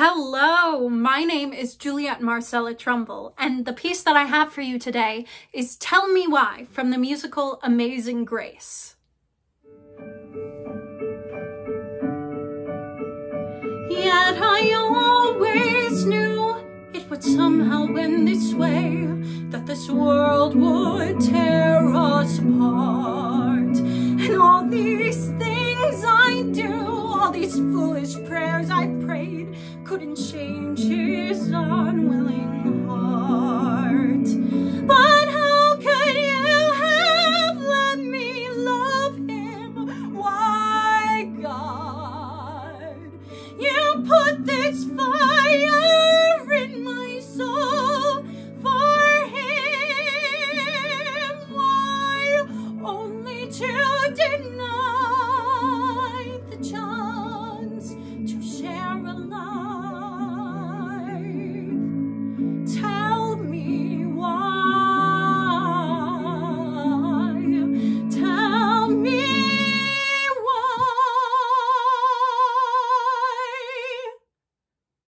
Hello, my name is Juliette Marcella Trumbull, and the piece that I have for you today is Tell Me Why from the musical Amazing Grace. Yet I always knew it would somehow end this way, that this world these foolish prayers I prayed couldn't change his unwilling heart. But how could you have let me love him? Why, God, you put this fire in my soul for him. Why, only to deny